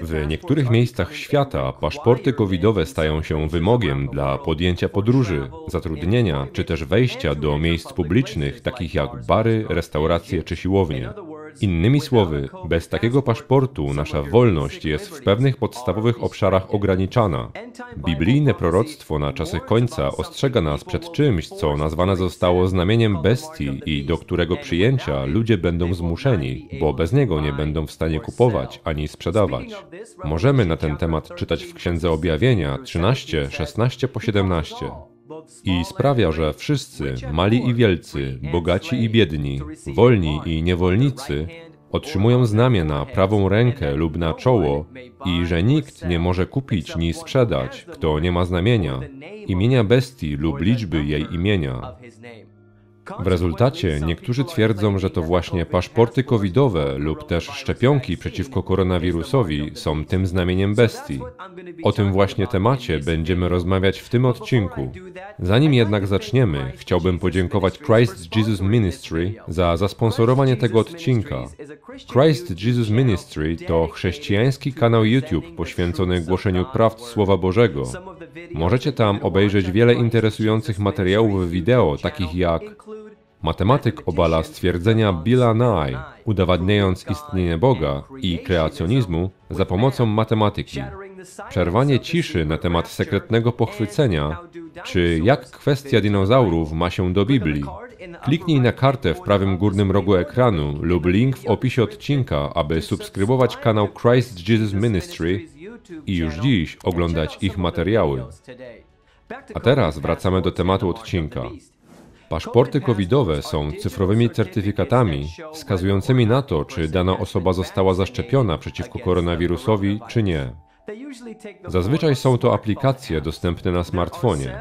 W niektórych miejscach świata paszporty covidowe stają się wymogiem dla podjęcia podróży, zatrudnienia czy też wejścia do miejsc publicznych, takich jak bary, restauracje czy siłownie. Innymi słowy, bez takiego paszportu nasza wolność jest w pewnych podstawowych obszarach ograniczana. Biblijne proroctwo na czasy końca ostrzega nas przed czymś, co nazwane zostało znamieniem bestii i do którego przyjęcia ludzie będą zmuszeni, bo bez niego nie będą w stanie kupować ani sprzedawać. Możemy na ten temat czytać w Księdze Objawienia 13, 16 po 17 i sprawia, że wszyscy, mali i wielcy, bogaci i biedni, wolni i niewolnicy, otrzymują znamię na prawą rękę lub na czoło i że nikt nie może kupić ni sprzedać, kto nie ma znamienia, imienia bestii lub liczby jej imienia. W rezultacie niektórzy twierdzą, że to właśnie paszporty covidowe lub też szczepionki przeciwko koronawirusowi są tym znamieniem bestii. O tym właśnie temacie będziemy rozmawiać w tym odcinku. Zanim jednak zaczniemy, chciałbym podziękować Christ Jesus Ministry za zasponsorowanie tego odcinka. Christ Jesus Ministry to chrześcijański kanał YouTube poświęcony głoszeniu prawd Słowa Bożego. Możecie tam obejrzeć wiele interesujących materiałów wideo, takich jak Matematyk obala stwierdzenia Billa Nye, udowadniając istnienie Boga i kreacjonizmu za pomocą matematyki. Przerwanie ciszy na temat sekretnego pochwycenia, czy jak kwestia dinozaurów ma się do Biblii. Kliknij na kartę w prawym górnym rogu ekranu lub link w opisie odcinka, aby subskrybować kanał Christ Jesus Ministry i już dziś oglądać ich materiały. A teraz wracamy do tematu odcinka. Paszporty covidowe są cyfrowymi certyfikatami wskazującymi na to, czy dana osoba została zaszczepiona przeciwko koronawirusowi, czy nie. Zazwyczaj są to aplikacje dostępne na smartfonie.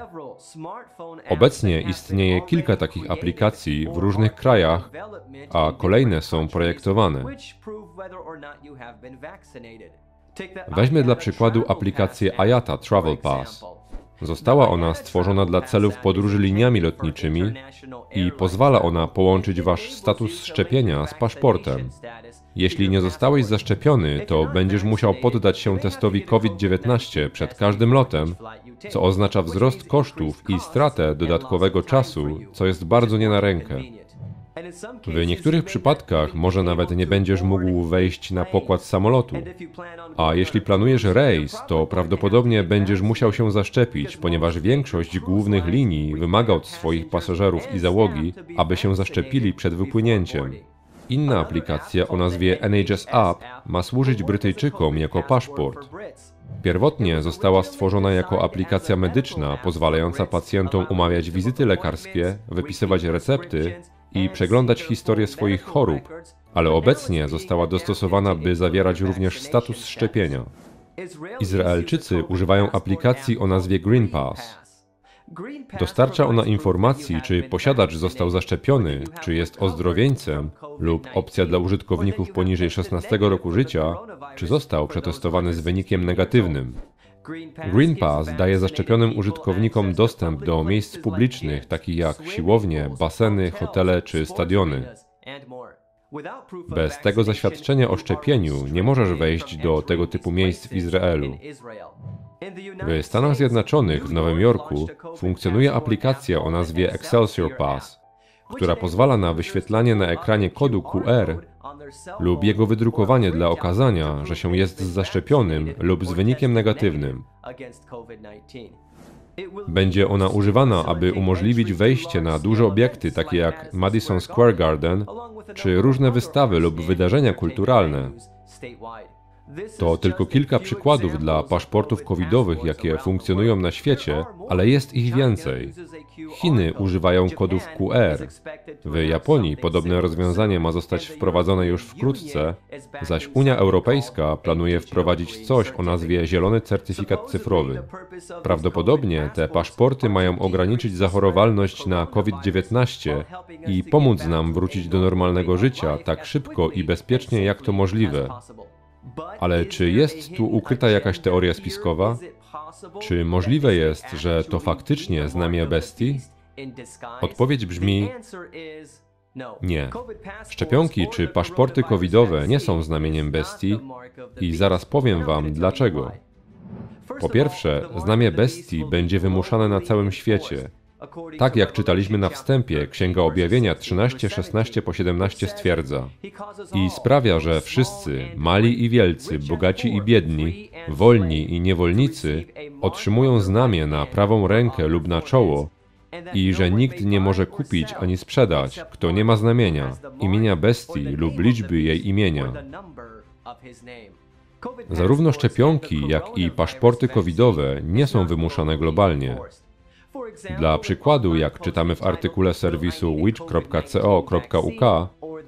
Obecnie istnieje kilka takich aplikacji w różnych krajach, a kolejne są projektowane. Weźmy dla przykładu aplikację Ayata Travel Pass. Została ona stworzona dla celów podróży liniami lotniczymi i pozwala ona połączyć wasz status szczepienia z paszportem. Jeśli nie zostałeś zaszczepiony, to będziesz musiał poddać się testowi COVID-19 przed każdym lotem, co oznacza wzrost kosztów i stratę dodatkowego czasu, co jest bardzo nie na rękę. W niektórych przypadkach może nawet nie będziesz mógł wejść na pokład samolotu. A jeśli planujesz rejs, to prawdopodobnie będziesz musiał się zaszczepić, ponieważ większość głównych linii wymaga od swoich pasażerów i załogi, aby się zaszczepili przed wypłynięciem. Inna aplikacja o nazwie NHS App ma służyć Brytyjczykom jako paszport. Pierwotnie została stworzona jako aplikacja medyczna pozwalająca pacjentom umawiać wizyty lekarskie, wypisywać recepty i przeglądać historię swoich chorób, ale obecnie została dostosowana, by zawierać również status szczepienia. Izraelczycy używają aplikacji o nazwie Green Pass. Dostarcza ona informacji, czy posiadacz został zaszczepiony, czy jest ozdrowieńcem, lub opcja dla użytkowników poniżej 16 roku życia, czy został przetestowany z wynikiem negatywnym. Green Pass daje zaszczepionym użytkownikom dostęp do miejsc publicznych, takich jak siłownie, baseny, hotele czy stadiony. Bez tego zaświadczenia o szczepieniu nie możesz wejść do tego typu miejsc w Izraelu. W Stanach Zjednoczonych, w Nowym Jorku, funkcjonuje aplikacja o nazwie Excelsior Pass, która pozwala na wyświetlanie na ekranie kodu QR lub jego wydrukowanie dla okazania, że się jest zaszczepionym lub z wynikiem negatywnym. Będzie ona używana, aby umożliwić wejście na duże obiekty, takie jak Madison Square Garden, czy różne wystawy lub wydarzenia kulturalne. To tylko kilka przykładów dla paszportów covidowych, jakie funkcjonują na świecie, ale jest ich więcej. Chiny używają kodów QR. W Japonii podobne rozwiązanie ma zostać wprowadzone już wkrótce, zaś Unia Europejska planuje wprowadzić coś o nazwie Zielony Certyfikat Cyfrowy. Prawdopodobnie te paszporty mają ograniczyć zachorowalność na COVID-19 i pomóc nam wrócić do normalnego życia tak szybko i bezpiecznie jak to możliwe. Ale czy jest tu ukryta jakaś teoria spiskowa? Czy możliwe jest, że to faktycznie znamie bestii? Odpowiedź brzmi: Nie. Szczepionki czy paszporty covidowe nie są znamieniem bestii i zaraz powiem wam dlaczego. Po pierwsze, znamie bestii będzie wymuszane na całym świecie. Tak jak czytaliśmy na wstępie, Księga Objawienia 13, 16 po 17 stwierdza i sprawia, że wszyscy, mali i wielcy, bogaci i biedni, wolni i niewolnicy, otrzymują znamię na prawą rękę lub na czoło i że nikt nie może kupić ani sprzedać, kto nie ma znamienia, imienia bestii lub liczby jej imienia. Zarówno szczepionki, jak i paszporty covidowe nie są wymuszane globalnie. Dla przykładu, jak czytamy w artykule serwisu witch.co.uk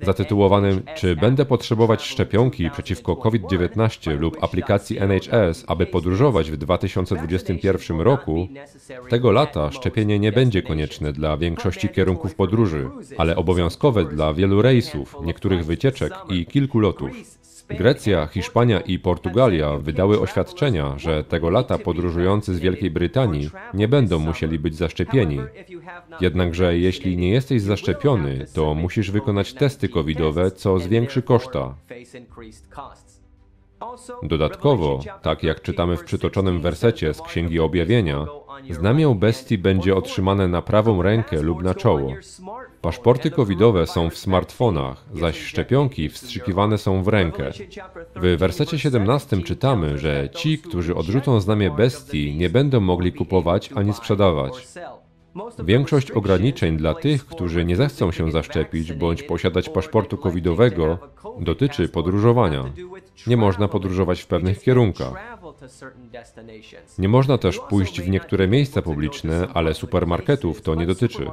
zatytułowanym Czy będę potrzebować szczepionki przeciwko COVID-19 lub aplikacji NHS, aby podróżować w 2021 roku, tego lata szczepienie nie będzie konieczne dla większości kierunków podróży, ale obowiązkowe dla wielu rejsów, niektórych wycieczek i kilku lotów. Grecja, Hiszpania i Portugalia wydały oświadczenia, że tego lata podróżujący z Wielkiej Brytanii nie będą musieli być zaszczepieni. Jednakże jeśli nie jesteś zaszczepiony, to musisz wykonać testy covidowe, co zwiększy koszta. Dodatkowo, tak jak czytamy w przytoczonym wersecie z Księgi Objawienia, znamię bestii będzie otrzymane na prawą rękę lub na czoło. Paszporty covidowe są w smartfonach, zaś szczepionki wstrzykiwane są w rękę. W wersecie 17 czytamy, że ci, którzy odrzucą znamię bestii, nie będą mogli kupować ani sprzedawać. Większość ograniczeń dla tych, którzy nie zechcą się zaszczepić bądź posiadać paszportu covidowego, dotyczy podróżowania. Nie można podróżować w pewnych kierunkach. Nie można też pójść w niektóre miejsca publiczne, ale supermarketów to nie dotyczy.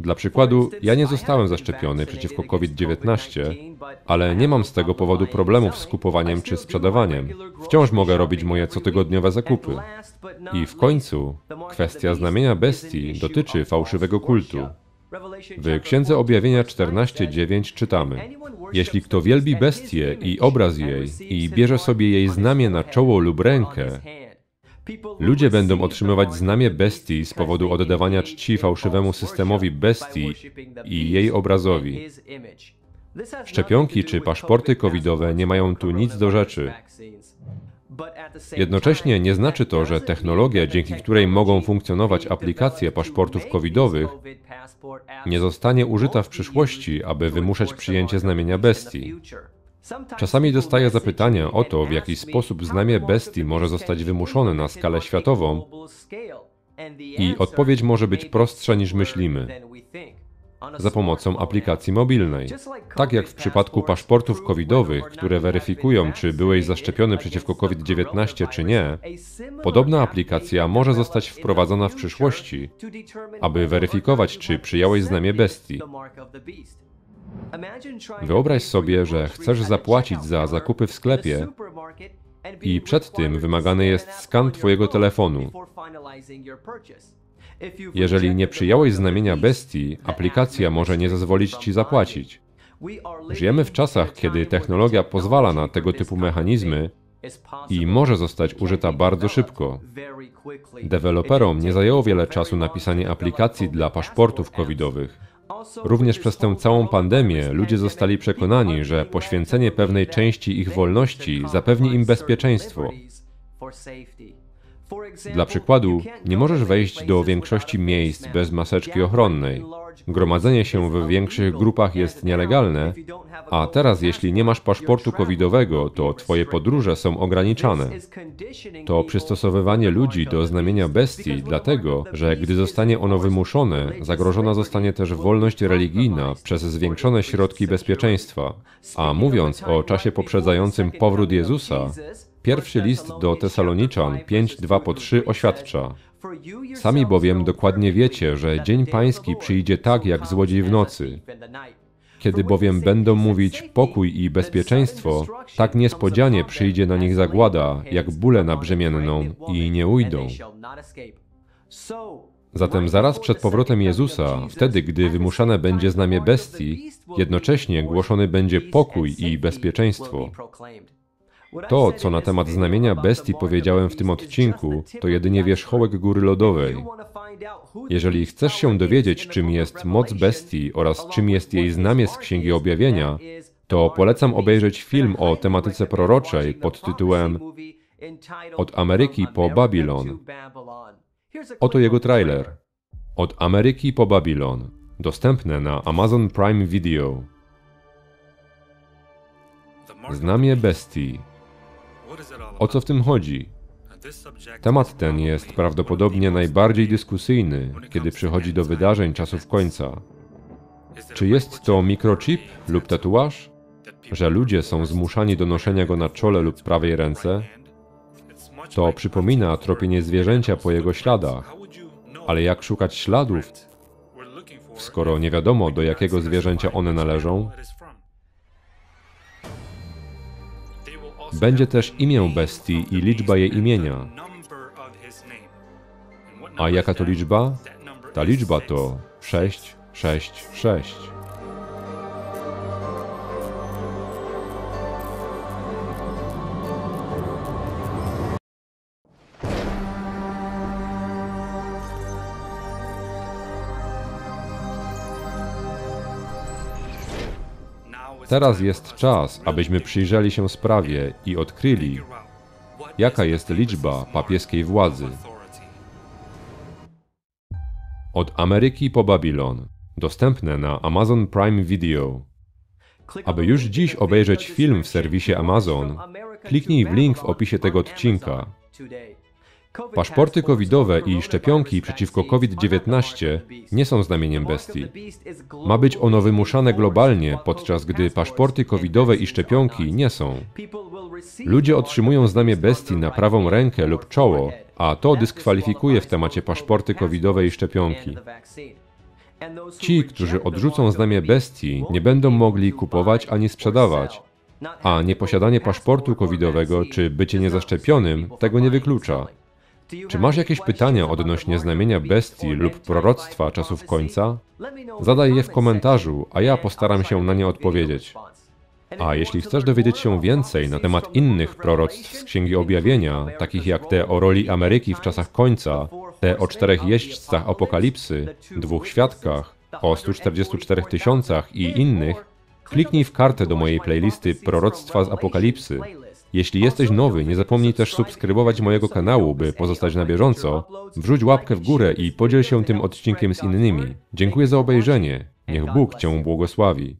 Dla przykładu, ja nie zostałem zaszczepiony przeciwko COVID-19, ale nie mam z tego powodu problemów z kupowaniem czy sprzedawaniem. Wciąż mogę robić moje cotygodniowe zakupy. I w końcu, kwestia znamienia bestii dotyczy fałszywego kultu. W Księdze Objawienia 14:9 czytamy: Jeśli kto wielbi bestię i obraz jej i bierze sobie jej znamię na czoło lub rękę, ludzie będą otrzymywać znamię bestii z powodu oddawania czci fałszywemu systemowi bestii i jej obrazowi. Szczepionki czy paszporty covidowe nie mają tu nic do rzeczy. Jednocześnie nie znaczy to, że technologia, dzięki której mogą funkcjonować aplikacje paszportów covidowych, nie zostanie użyta w przyszłości, aby wymuszać przyjęcie znamienia bestii. Czasami dostaję zapytania o to, w jaki sposób znamie bestii może zostać wymuszone na skalę światową, i odpowiedź może być prostsza niż myślimy za pomocą aplikacji mobilnej. Tak jak w przypadku paszportów covidowych, które weryfikują, czy byłeś zaszczepiony przeciwko COVID-19 czy nie, podobna aplikacja może zostać wprowadzona w przyszłości, aby weryfikować, czy przyjąłeś znamię bestii. Wyobraź sobie, że chcesz zapłacić za zakupy w sklepie i przed tym wymagany jest skan Twojego telefonu. Jeżeli nie przyjąłeś znamienia bestii, aplikacja może nie zezwolić ci zapłacić. Żyjemy w czasach, kiedy technologia pozwala na tego typu mechanizmy i może zostać użyta bardzo szybko. Deweloperom nie zajęło wiele czasu napisanie aplikacji dla paszportów covidowych. Również przez tę całą pandemię ludzie zostali przekonani, że poświęcenie pewnej części ich wolności zapewni im bezpieczeństwo. Dla przykładu, nie możesz wejść do większości miejsc bez maseczki ochronnej. Gromadzenie się w większych grupach jest nielegalne, a teraz jeśli nie masz paszportu covidowego, to twoje podróże są ograniczane. To przystosowywanie ludzi do znamienia bestii, dlatego, że gdy zostanie ono wymuszone, zagrożona zostanie też wolność religijna przez zwiększone środki bezpieczeństwa. A mówiąc o czasie poprzedzającym powrót Jezusa, Pierwszy list do Tesaloniczan 5:2 po 3 oświadcza: Sami bowiem dokładnie wiecie, że dzień pański przyjdzie tak jak złodziej w nocy. Kiedy bowiem będą mówić pokój i bezpieczeństwo, tak niespodzianie przyjdzie na nich zagłada, jak bóle na brzemienną i nie ujdą. Zatem zaraz przed powrotem Jezusa, wtedy gdy wymuszane będzie znamie bestii, jednocześnie głoszony będzie pokój i bezpieczeństwo. To, co na temat znamienia bestii powiedziałem w tym odcinku, to jedynie wierzchołek góry lodowej. Jeżeli chcesz się dowiedzieć, czym jest moc bestii oraz czym jest jej znamie z Księgi Objawienia, to polecam obejrzeć film o tematyce proroczej pod tytułem Od Ameryki po Babilon. Oto jego trailer. Od Ameryki po Babilon. Dostępne na Amazon Prime Video. Znamie bestii. O co w tym chodzi? Temat ten jest prawdopodobnie najbardziej dyskusyjny, kiedy przychodzi do wydarzeń czasów końca. Czy jest to mikrochip lub tatuaż? Że ludzie są zmuszani do noszenia go na czole lub prawej ręce? To przypomina tropienie zwierzęcia po jego śladach. Ale jak szukać śladów, skoro nie wiadomo do jakiego zwierzęcia one należą? Będzie też imię bestii i liczba jej imienia. A jaka to liczba? Ta liczba to 666. Teraz jest czas, abyśmy przyjrzeli się sprawie i odkryli, jaka jest liczba papieskiej władzy. Od Ameryki po Babilon. Dostępne na Amazon Prime Video. Aby już dziś obejrzeć film w serwisie Amazon, kliknij w link w opisie tego odcinka. Paszporty covidowe i szczepionki przeciwko COVID-19 nie są znamieniem bestii. Ma być ono wymuszane globalnie, podczas gdy paszporty covidowe i szczepionki nie są. Ludzie otrzymują znamie bestii na prawą rękę lub czoło, a to dyskwalifikuje w temacie paszporty covidowe i szczepionki. Ci, którzy odrzucą znamie bestii, nie będą mogli kupować ani sprzedawać, a nieposiadanie paszportu covidowego czy bycie niezaszczepionym tego nie wyklucza. Czy masz jakieś pytania odnośnie znamienia bestii lub proroctwa czasów końca? Zadaj je w komentarzu, a ja postaram się na nie odpowiedzieć. A jeśli chcesz dowiedzieć się więcej na temat innych proroctw z Księgi Objawienia, takich jak te o roli Ameryki w czasach końca, te o czterech jeźdźcach apokalipsy, dwóch świadkach, o 144 tysiącach i innych, kliknij w kartę do mojej playlisty Proroctwa z Apokalipsy. Jeśli jesteś nowy, nie zapomnij też subskrybować mojego kanału, by pozostać na bieżąco. Wrzuć łapkę w górę i podziel się tym odcinkiem z innymi. Dziękuję za obejrzenie. Niech Bóg Cię błogosławi.